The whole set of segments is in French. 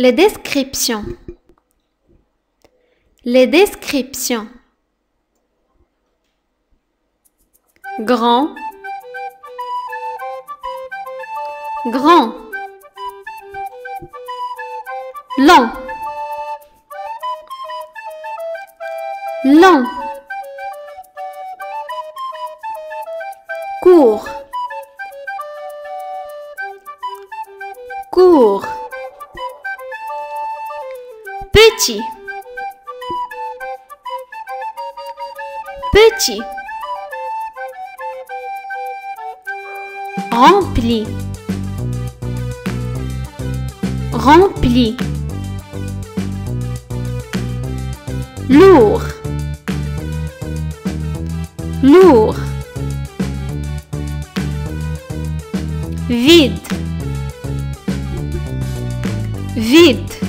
Les descriptions. Les descriptions. Grand. Grand. Long. Long. Court. Court. Petit. Petit. Rempli. Rempli. Lourd. Lourd. Vide. Vide.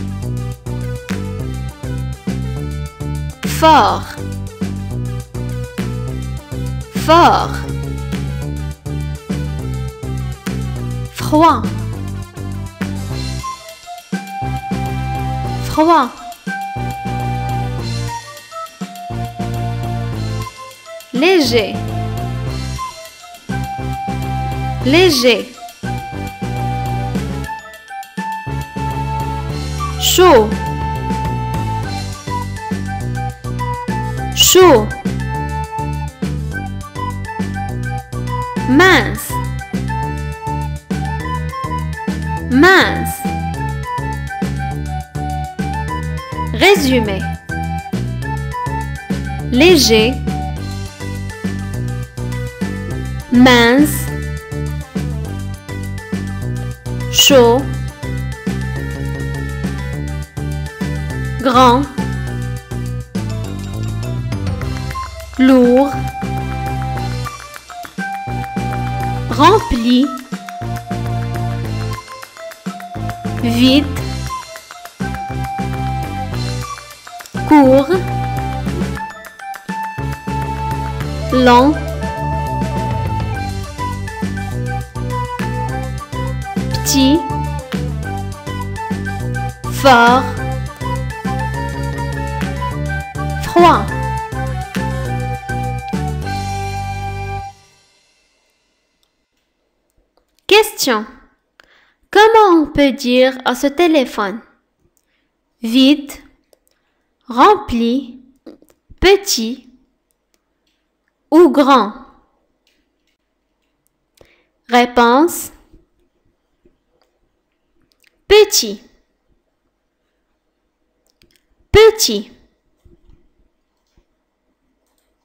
Fort. Fort. Froid. Froid. Léger. Léger. Chaud. Chaud. Mince. Mince. Résumé. Léger. Mince. Chaud. Grand. Lourd. Rempli. Vide. Court. Long. Petit. Fort. Froid. Question. Comment on peut dire à ce téléphone? Vide, rempli, petit ou grand? Réponse. Petit. Petit.